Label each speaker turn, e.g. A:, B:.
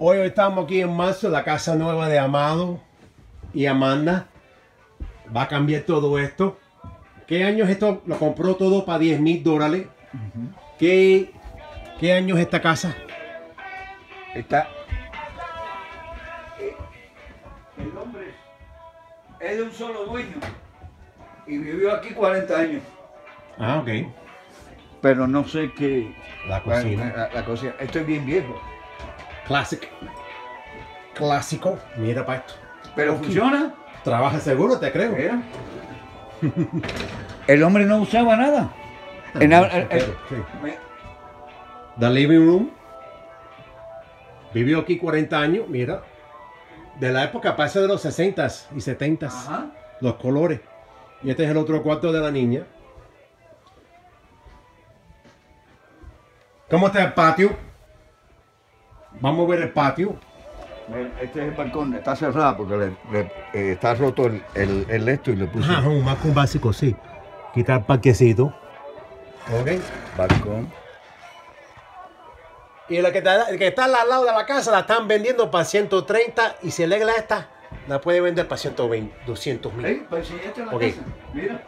A: Hoy estamos aquí en marzo, la casa nueva de Amado y Amanda. Va a cambiar todo esto. ¿Qué año es esto? Lo compró todo para 10 mil dólares. ¿Qué, ¿Qué año es esta casa?
B: Está. El hombre es de un solo dueño y vivió aquí 40 años.
A: Ah, ok.
B: Pero no sé qué.
A: La cocina.
B: La, la cocina. Esto es bien viejo.
A: Classic. Clásico. Mira para esto.
B: Pero funciona.
A: Trabaja seguro, te creo.
B: Mira. El hombre no usaba nada. En el- el-
A: Sí.
B: me-
A: The living room. Vivió aquí 40 años, mira. De la época pasa de los 60s y 70s.
B: Ajá.
A: Los colores. Y este es el otro cuarto de la niña. ¿Cómo está el patio? Vamos a ver el patio.
B: Este es el balcón, está cerrado porque le- le- eh, está roto el, el, el esto y le puse
A: Ajá, un balcón básico, sí. Quitar el parquecito. Ok.
B: balcón.
A: Y la que está, el que está al lado de la casa la están vendiendo para 130 y si arregla esta, la puede vender para 120, 200 mil.
B: Ey, pues enseñaste la
A: Ok.
B: casa. Mira.